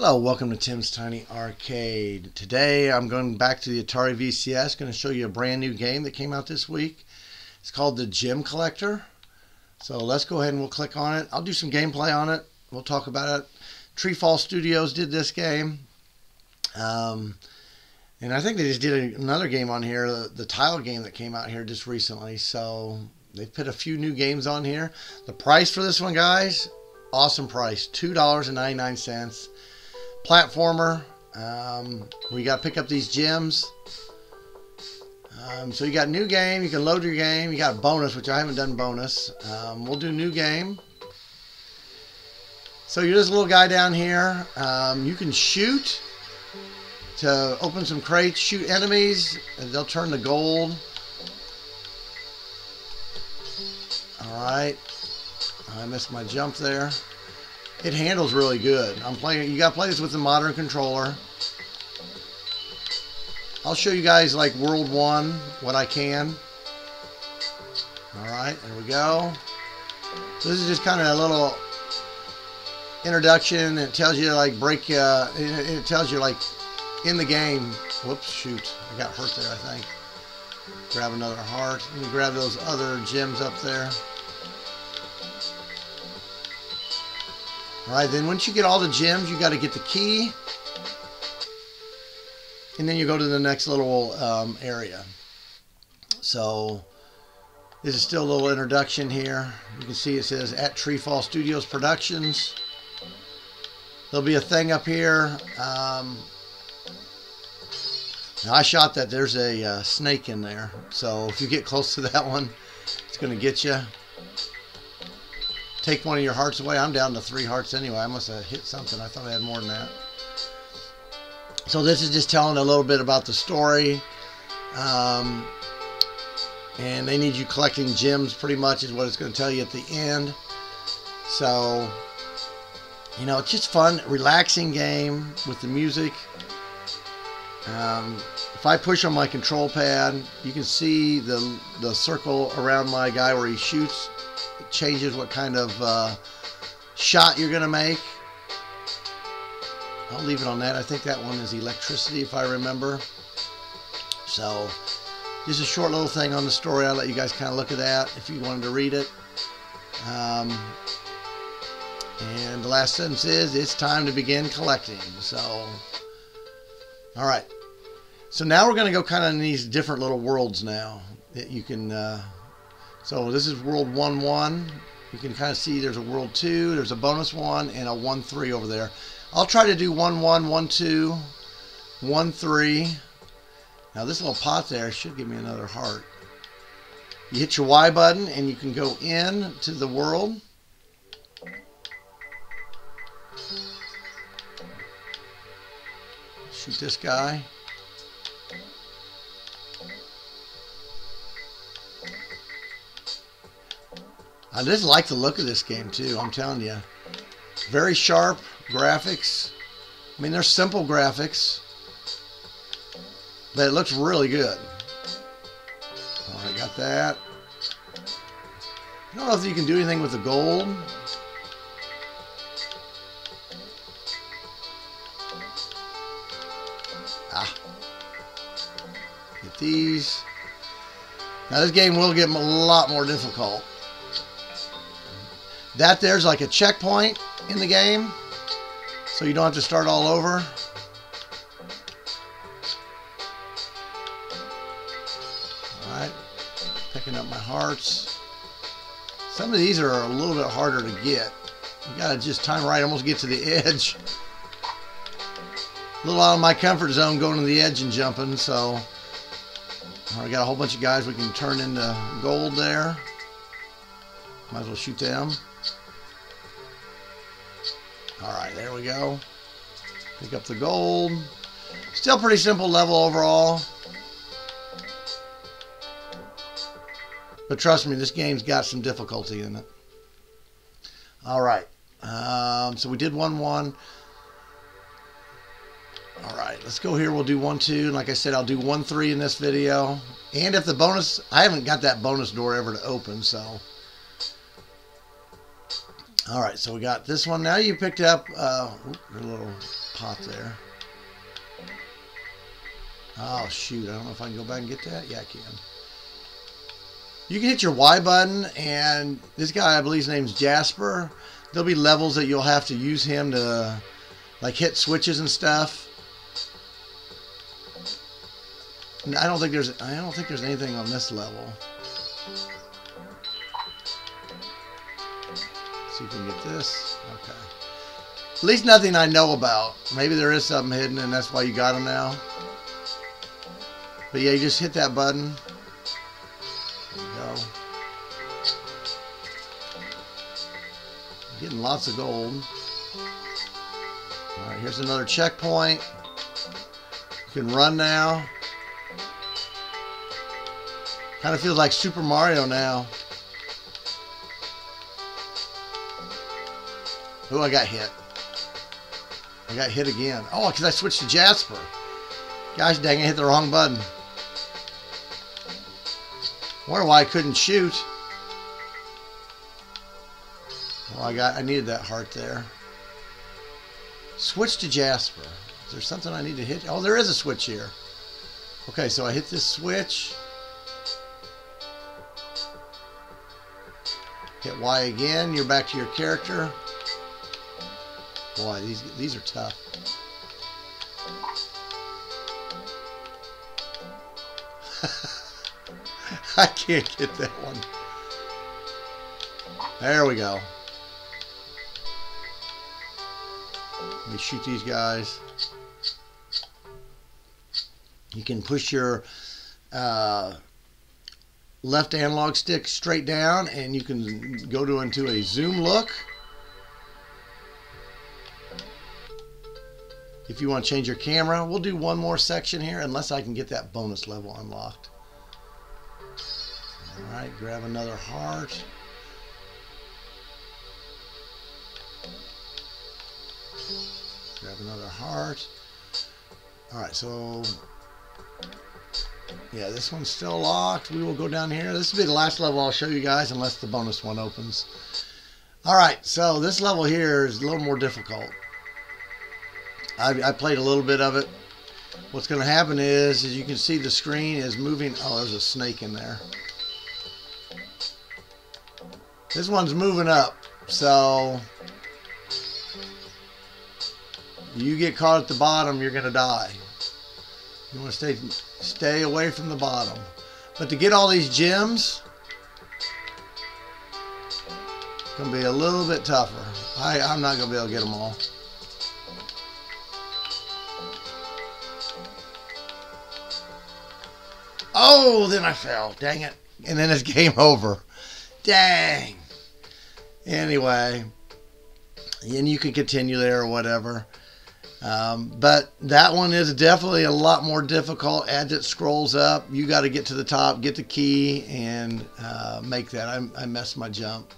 Hello, welcome to Tim's Tiny Arcade. Today I'm going back to the Atari VCS, going to show you a brand new game that came out this week. It's called the Gem Collector. So let's go ahead and we'll click on it. I'll do some gameplay on it. We'll talk about it. Treefall Studios did this game. Um, and I think they just did another game on here, the, the tile game that came out here just recently. So they've put a few new games on here. The price for this one, guys, awesome price, $2.99 platformer. Um, we got to pick up these gems. Um, so you got new game. You can load your game. You got bonus, which I haven't done bonus. Um, we'll do new game. So you're this little guy down here. Um, you can shoot to open some crates, shoot enemies, and they'll turn to gold. All right. I missed my jump there. It handles really good. I'm playing. You got to play this with the modern controller. I'll show you guys like World One what I can. All right, there we go. So this is just kind of a little introduction. It tells you like break. Uh, it, it tells you like in the game. Whoops, shoot! I got hurt there. I think. Grab another heart. Me grab those other gems up there. All right, then once you get all the gems, you got to get the key. And then you go to the next little um, area. So this is still a little introduction here. You can see it says at Treefall Studios Productions. There'll be a thing up here. Um, now I shot that. There's a uh, snake in there. So if you get close to that one, it's going to get you take one of your hearts away. I'm down to three hearts anyway. I must have hit something. I thought I had more than that. So this is just telling a little bit about the story. Um, and they need you collecting gems pretty much is what it's going to tell you at the end. So, you know, it's just fun, relaxing game with the music. Um, if I push on my control pad, you can see the, the circle around my guy where he shoots changes what kind of uh, shot you're going to make. I'll leave it on that. I think that one is electricity, if I remember. So, just a short little thing on the story. I'll let you guys kind of look at that if you wanted to read it. Um, and the last sentence is, it's time to begin collecting. So, all right. So now we're going to go kind of in these different little worlds now that you can uh, so this is world 1-1. You can kind of see there's a world 2, there's a bonus 1, and a 1-3 over there. I'll try to do 1-1, 1-2, 1-3. Now this little pot there should give me another heart. You hit your Y button and you can go in to the world. Shoot this guy. I just like the look of this game too. I'm telling you, very sharp graphics. I mean, they're simple graphics, but it looks really good. Oh, I got that. I don't know if you can do anything with the gold. Ah. Get these. Now this game will get a lot more difficult. That there's like a checkpoint in the game, so you don't have to start all over. Alright, picking up my hearts. Some of these are a little bit harder to get. You gotta just time right, almost get to the edge. A little out of my comfort zone going to the edge and jumping, so I got a whole bunch of guys we can turn into gold there. Might as well shoot them. Alright, there we go. Pick up the gold. Still pretty simple level overall. But trust me, this game's got some difficulty in it. Alright. Um, so we did 1-1. Alright, let's go here. We'll do 1-2. Like I said, I'll do 1-3 in this video. And if the bonus... I haven't got that bonus door ever to open, so... All right, so we got this one. Now you picked up uh, a little pot there. Oh, shoot. I don't know if I can go back and get that. Yeah, I can. You can hit your Y button, and this guy, I believe his name's Jasper. There'll be levels that you'll have to use him to, like, hit switches and stuff. And I don't think there's I don't think there's anything on this level. See if we can get this. Okay. At least nothing I know about. Maybe there is something hidden and that's why you got them now. But yeah, you just hit that button. Go. Getting lots of gold. Alright, here's another checkpoint. You can run now. Kind of feels like Super Mario now. Oh, I got hit. I got hit again. Oh, because I switched to Jasper. Gosh dang, I hit the wrong button. Wonder why I couldn't shoot. Well, I got, I needed that heart there. Switch to Jasper. Is there something I need to hit? Oh, there is a switch here. Okay, so I hit this switch. Hit Y again, you're back to your character. Boy, these these are tough. I can't get that one. There we go. Let me shoot these guys. You can push your uh, left analog stick straight down and you can go to into a zoom look. If you want to change your camera, we'll do one more section here unless I can get that bonus level unlocked. Alright, grab another heart. Grab another heart. Alright, so yeah, this one's still locked. We will go down here. This will be the last level I'll show you guys unless the bonus one opens. Alright, so this level here is a little more difficult. I, I played a little bit of it. What's going to happen is, as you can see, the screen is moving. Oh, there's a snake in there. This one's moving up, so you get caught at the bottom, you're going to die. You want to stay stay away from the bottom. But to get all these gems, it's going to be a little bit tougher. I, I'm not going to be able to get them all. Oh, then I fell. Dang it. And then it's game over. Dang. Anyway, and you can continue there or whatever. Um, but that one is definitely a lot more difficult as it scrolls up. You got to get to the top, get the key, and uh, make that. I, I messed my jump.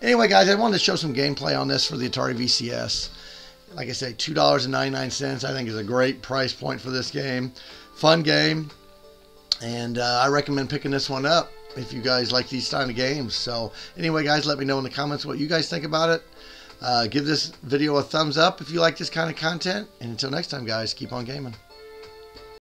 Anyway, guys, I wanted to show some gameplay on this for the Atari VCS. Like I say, $2.99 I think is a great price point for this game. Fun game. And uh, I recommend picking this one up if you guys like these kind of games. So anyway, guys, let me know in the comments what you guys think about it. Uh, give this video a thumbs up if you like this kind of content. And until next time, guys, keep on gaming.